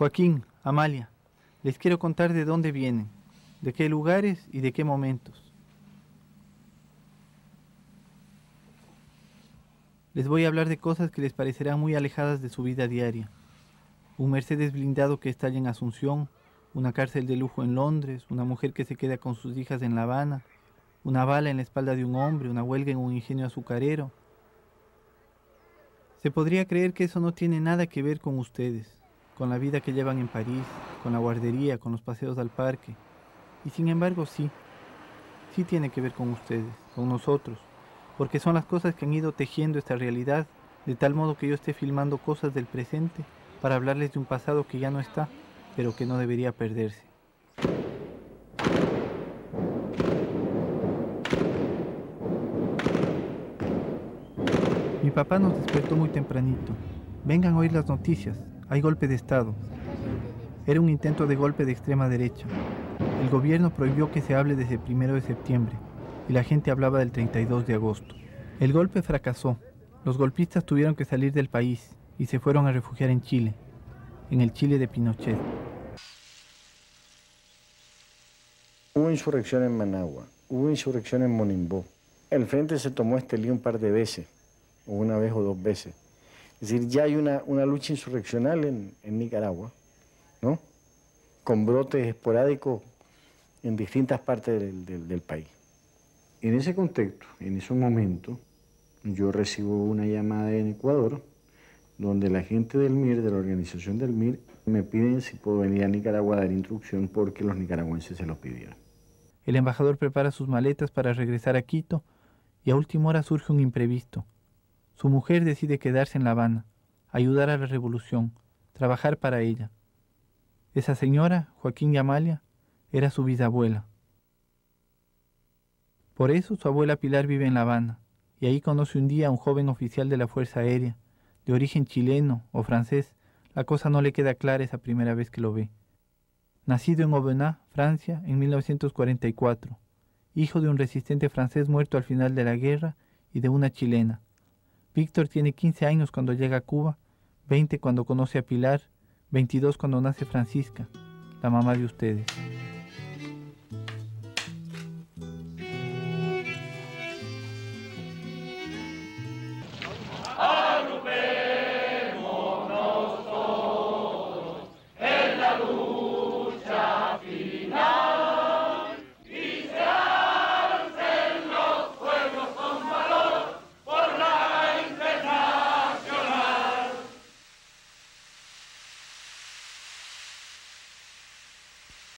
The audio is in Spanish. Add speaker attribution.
Speaker 1: Joaquín, Amalia, les quiero contar de dónde vienen, de qué lugares y de qué momentos. Les voy a hablar de cosas que les parecerán muy alejadas de su vida diaria. Un Mercedes blindado que estalla en Asunción, una cárcel de lujo en Londres, una mujer que se queda con sus hijas en La Habana, una bala en la espalda de un hombre, una huelga en un ingenio azucarero. Se podría creer que eso no tiene nada que ver con ustedes, con la vida que llevan en París, con la guardería, con los paseos al parque. Y sin embargo sí, sí tiene que ver con ustedes, con nosotros, porque son las cosas que han ido tejiendo esta realidad, de tal modo que yo esté filmando cosas del presente para hablarles de un pasado que ya no está, pero que no debería perderse. Mi papá nos despertó muy tempranito. Vengan a oír las noticias. Hay golpe de Estado. Era un intento de golpe de extrema derecha. El gobierno prohibió que se hable desde el primero de septiembre y la gente hablaba del 32 de agosto. El golpe fracasó. Los golpistas tuvieron que salir del país y se fueron a refugiar en Chile, en el Chile de Pinochet.
Speaker 2: Hubo insurrección en Managua, hubo insurrección en Monimbó. El frente se tomó este lío un par de veces, o una vez o dos veces. Es decir, ya hay una, lucha insurreccional en, Nicaragua, ¿no? Con brotes esporádicos en distintas partes del, país. En ese contexto, en ese momento, yo recibo una llamada en Ecuador donde la gente del MIR, de la organización del MIR, me piden si puedo venir a Nicaragua a dar instrucción porque los nicaragüenses se los pidieron.
Speaker 1: El embajador prepara sus maletas para regresar a Quito y a última hora surge un imprevisto. Su mujer decide quedarse en La Habana, ayudar a la revolución, trabajar para ella. Esa señora, Joaquín Yamalia, era su bisabuela. Por eso su abuela Pilar vive en La Habana, y ahí conoce un día a un joven oficial de la Fuerza Aérea, de origen chileno o francés, la cosa no le queda clara esa primera vez que lo ve. Nacido en Aubenas, Francia, en 1944, hijo de un resistente francés muerto al final de la guerra y de una chilena. Víctor tiene 15 años cuando llega a Cuba, 20 cuando conoce a Pilar, 22 cuando nace Francisca, la mamá de ustedes.